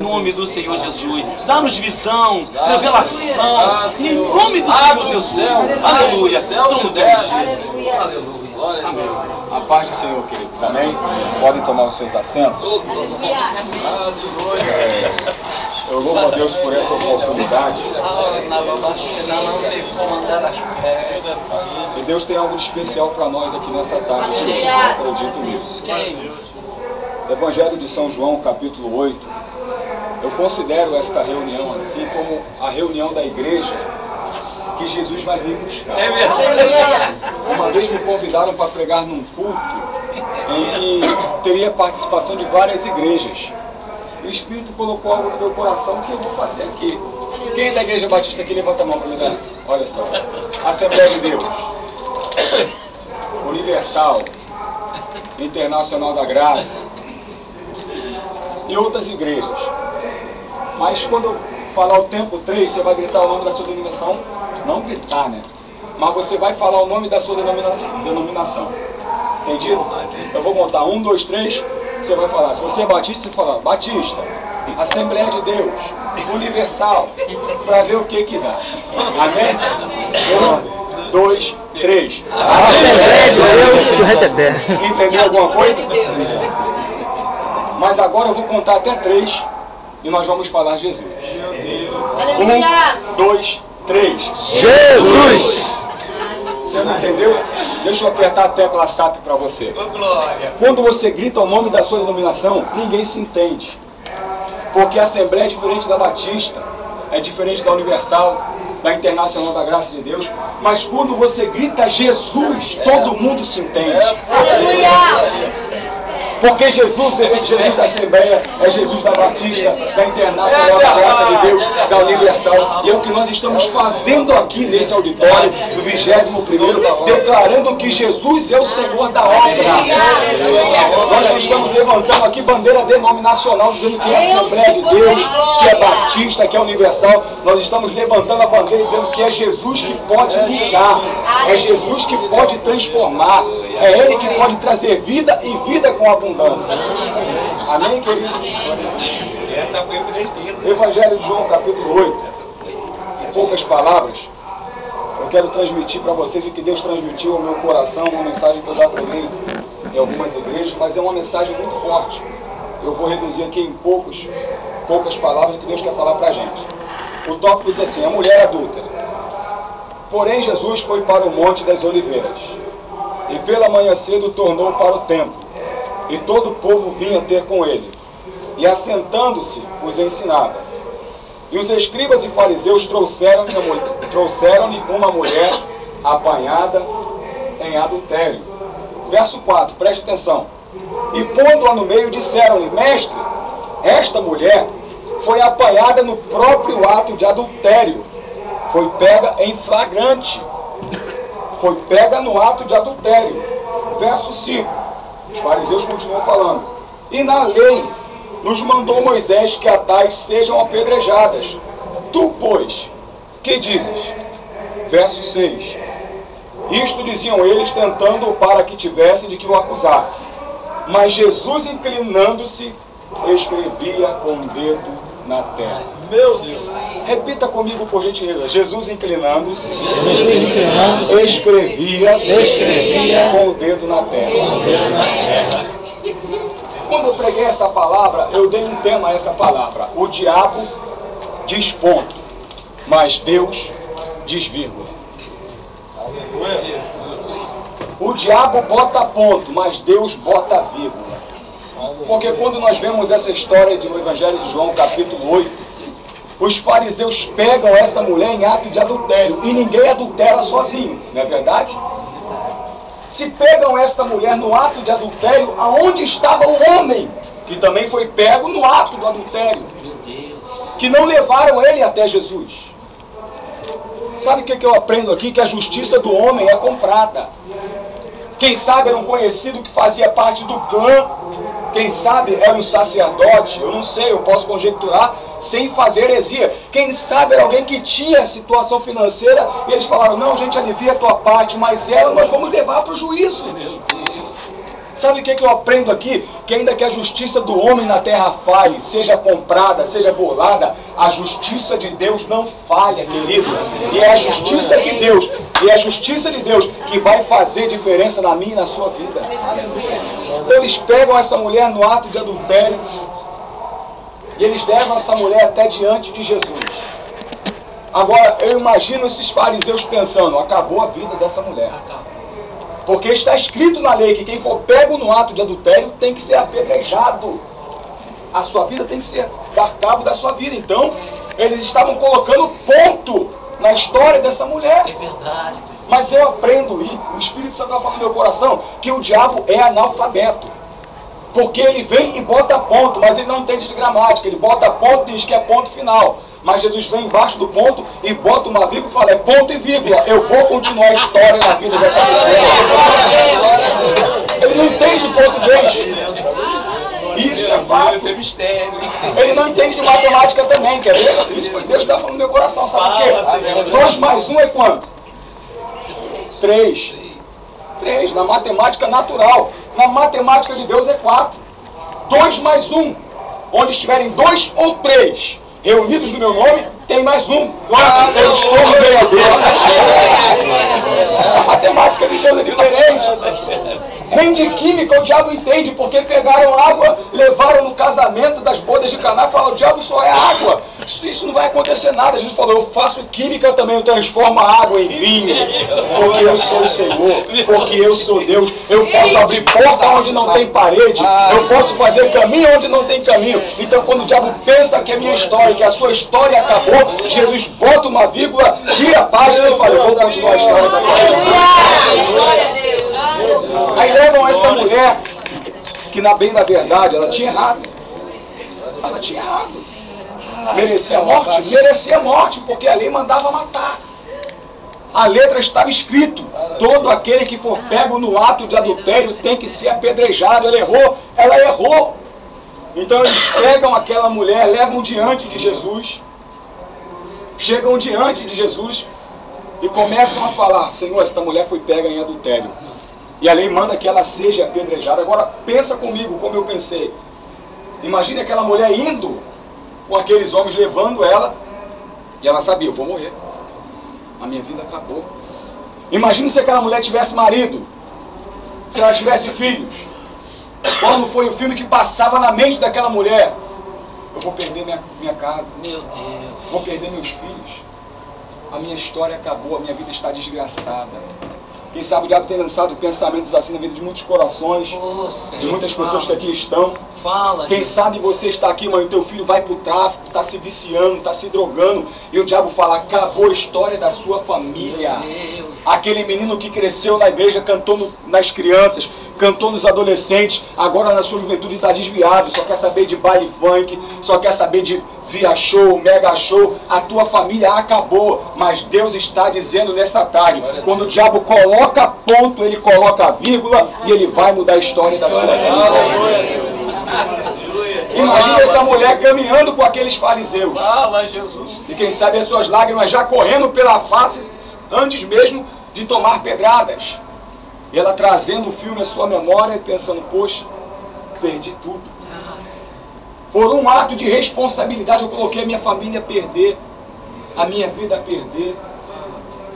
Em nome do Senhor Jesus, dá-nos visão, revelação, em nome do Senhor Jesus. Aleluia. Toma Deus. Aleluia. Amém. A paz do Senhor, queridos. Amém? Podem tomar os seus assentos. É, eu louvo a Deus por essa oportunidade. E Deus tem algo de especial para nós aqui nessa tarde. Eu acredito nisso. Evangelho de São João, capítulo 8. Eu considero esta reunião assim como a reunião da igreja que Jesus vai vir buscar. É verdade. Uma vez me convidaram para pregar num culto em que teria participação de várias igrejas. O Espírito colocou algo no meu coração que eu vou fazer aqui. Quem é da Igreja Batista aqui? Levanta a mão para me dar. Olha só. Assembleia de Deus. Universal. Internacional da Graça. E outras igrejas. Mas quando eu falar o tempo 3, você vai gritar o nome da sua denominação. Não gritar, né? Mas você vai falar o nome da sua denomina- denominação. Entendido? Eu vou contar um, dois, três. Você vai falar. Se você é batista, você fala Batista, Assembleia de Deus, Universal, para ver o que que dá. Amém? Um, dois, três. Assembleia de Deus. Entendeu alguma coisa? Mas agora eu vou contar até três e nós vamos falar Jesus. Um, dois, três. Jesus! Você não entendeu? Deixa eu apertar a tecla SAP para você. Quando você grita o nome da sua denominação, ninguém se entende. Porque a Assembleia é diferente da Batista, é diferente da Universal, da Internacional da Graça de Deus. Mas quando você grita Jesus, todo mundo se entende. Porque Jesus é Jesus da Assembleia, é Jesus da Batista, da Internacional, da Graça de Deus, da Universal. E é o que nós estamos fazendo aqui nesse auditório, do 21 declarando que Jesus é o Senhor da obra. Nós estamos levantando aqui bandeira denominacional, dizendo que é a Assembleia de Deus, que é Batista, que é Universal. Nós estamos levantando a bandeira dizendo que é Jesus que pode mudar, é Jesus que pode transformar, é Ele que pode trazer vida e vida com abundância. Amém, queridos? Evangelho de João, capítulo 8. Em poucas palavras, eu quero transmitir para vocês o que Deus transmitiu ao meu coração, uma mensagem que eu já preguei em algumas igrejas, mas é uma mensagem muito forte. Eu vou reduzir aqui em poucos, poucas palavras o que Deus quer falar para a gente. O tópico diz assim: a mulher adúltera. Porém, Jesus foi para o Monte das Oliveiras e pela manhã cedo tornou para o templo. E todo o povo vinha ter com ele. E assentando-se, os ensinava. E os escribas e fariseus trouxeram-lhe trouxeram-lhe uma mulher apanhada em adultério. Verso 4, preste atenção. E pondo-a no meio, disseram-lhe, mestre, esta mulher foi apanhada no próprio ato de adultério. Foi pega em flagrante. Foi pega no ato de adultério. Verso 5. Os fariseus continuam falando. E na lei nos mandou Moisés que a tais sejam apedrejadas. Tu, pois, que dizes? Verso 6. Isto diziam eles, tentando para que tivessem de que o acusar. Mas Jesus, inclinando-se, escrevia com o dedo na terra. Meu Deus. Repita comigo, por gentileza. Jesus, inclinando-se, Jesus inclinando-se, escrevia, escrevia com o dedo na terra. Quando eu preguei essa palavra, eu dei um tema a essa palavra. O diabo diz ponto, mas Deus diz vírgula. O diabo bota ponto, mas Deus bota vírgula. Porque quando nós vemos essa história do Evangelho de João, capítulo 8, os fariseus pegam essa mulher em ato de adultério. E ninguém adultera sozinho, não é verdade? Se pegam esta mulher no ato de adultério, aonde estava o homem que também foi pego no ato do adultério? Que não levaram ele até Jesus. Sabe o que que eu aprendo aqui? Que a justiça do homem é comprada. Quem sabe era um conhecido que fazia parte do clã. Quem sabe era um sacerdote. Eu não sei, eu posso conjecturar sem fazer heresia. Quem sabe era alguém que tinha situação financeira e eles falaram: Não, gente, alivia a tua parte, mas ela nós vamos levar para o juízo. Sabe o que, que eu aprendo aqui? Que ainda que a justiça do homem na terra falhe, seja comprada, seja burlada, a justiça de Deus não falha, querido. E é a justiça de Deus, e é a justiça de Deus que vai fazer diferença na minha e na sua vida. Eles pegam essa mulher no ato de adultério e eles levam essa mulher até diante de Jesus. Agora, eu imagino esses fariseus pensando, acabou a vida dessa mulher. Porque está escrito na lei que quem for pego no ato de adultério tem que ser apedrejado. A sua vida tem que ser dar cabo da sua vida. Então, eles estavam colocando ponto na história dessa mulher. É verdade. Mas eu aprendo, e o Espírito Santo falando no meu coração, que o diabo é analfabeto. Porque ele vem e bota ponto, mas ele não entende de gramática. Ele bota ponto e diz que é ponto final. Mas Jesus vem embaixo do ponto e bota uma vírgula e fala, é ponto e vírgula. Eu vou continuar a história na vida dessa pessoa. Ele não entende português. Isso é fato. Ele não entende de matemática também, quer ver? Isso foi Deus que está falando no meu coração, sabe por quê? 2 mais 1 um é quanto? 3. 3, na matemática natural. Na matemática de Deus é 4. 2 mais 1. Um. Onde estiverem dois ou três reunidos no meu nome, tem mais um. Quatro, eu estou no vereador. A matemática de Deus é diferente. Nem de química o diabo entende, porque pegaram água, levaram no casamento das bodas de Caná e falaram, diabo só é água. Isso, isso, acontecer nada. A gente falou, eu faço química também, eu transformo a água em vinho. Porque eu sou o Senhor, porque eu sou Deus. Eu posso abrir porta onde não tem parede. Eu posso fazer caminho onde não tem caminho. Então quando o diabo pensa que é minha história, que a sua história acabou, Jesus bota uma vírgula, vira a página e fala, eu vou continuar a história da Aí levam esta mulher, que na bem na verdade ela tinha errado. Ela tinha errado. Merecia a morte? Merecia a morte, porque a lei mandava matar. A letra estava escrito: todo aquele que for pego no ato de adultério tem que ser apedrejado. Ela errou, ela errou. Então eles pegam aquela mulher, levam diante de Jesus, chegam diante de Jesus e começam a falar: Senhor, esta mulher foi pega em adultério. E a lei manda que ela seja apedrejada. Agora pensa comigo como eu pensei. Imagine aquela mulher indo com aqueles homens levando ela e ela sabia, eu vou morrer. A minha vida acabou. Imagine se aquela mulher tivesse marido, se ela tivesse filhos. Quando foi o filme que passava na mente daquela mulher? Eu vou perder minha, minha casa. Meu Deus. Vou perder meus filhos. A minha história acabou, a minha vida está desgraçada. Quem sabe o diabo tem lançado pensamentos assim na vida de muitos corações, Oh, de muitas pessoas que aqui estão. Fala, Quem Jesus. sabe você está aqui, o teu filho vai pro tráfico, está se viciando, está se drogando, e o diabo fala, acabou a história da sua família. Aquele menino que cresceu na igreja, cantou no- nas crianças, cantou nos adolescentes, agora na sua juventude está desviado, só quer saber de baile funk, só quer saber de via show, mega show. A tua família acabou, mas Deus está dizendo nesta tarde, quando o diabo coloca ponto, ele coloca vírgula e ele vai mudar a história da sua vida. Imagina essa mulher caminhando com aqueles fariseus. E quem sabe as suas lágrimas já correndo pela face antes mesmo de tomar pedradas. E ela trazendo o filme à sua memória e pensando, poxa, perdi tudo. Por um ato de responsabilidade eu coloquei a minha família a perder, a minha vida a perder.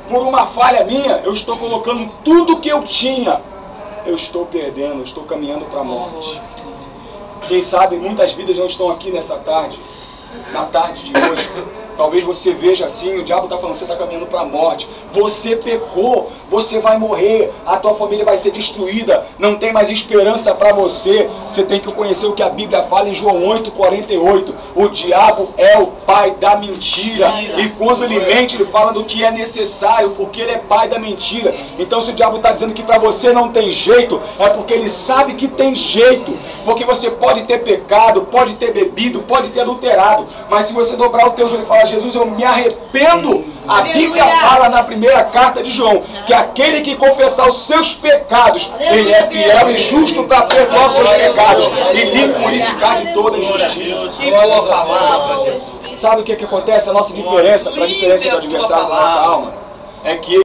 Por uma falha minha, eu estou colocando tudo que eu tinha. Eu estou perdendo, eu estou caminhando para a morte. Quem sabe muitas vidas não estão aqui nessa tarde, na tarde de hoje. Talvez você veja assim, o diabo está falando, você está caminhando para a morte. Você pecou, você vai morrer, a tua família vai ser destruída, não tem mais esperança para você. Você tem que conhecer o que a Bíblia fala em João 8,48. O diabo é o pai da mentira. E quando ele mente, ele fala do que é necessário, porque ele é pai da mentira. Então se o diabo está dizendo que para você não tem jeito, é porque ele sabe que tem jeito. Porque você pode ter pecado, pode ter bebido, pode ter adulterado. Mas se você dobrar o teu joelho e falar, Jesus, eu me arrependo. A Bíblia fala na primeira carta de João que aquele que confessar os seus pecados, ele é fiel e justo para perdoar os seus pecados e lhe purificar de toda injustiça. Que boa palavra, Jesus. Sabe o que, que acontece? A nossa diferença para a diferença do adversário da nossa alma. É que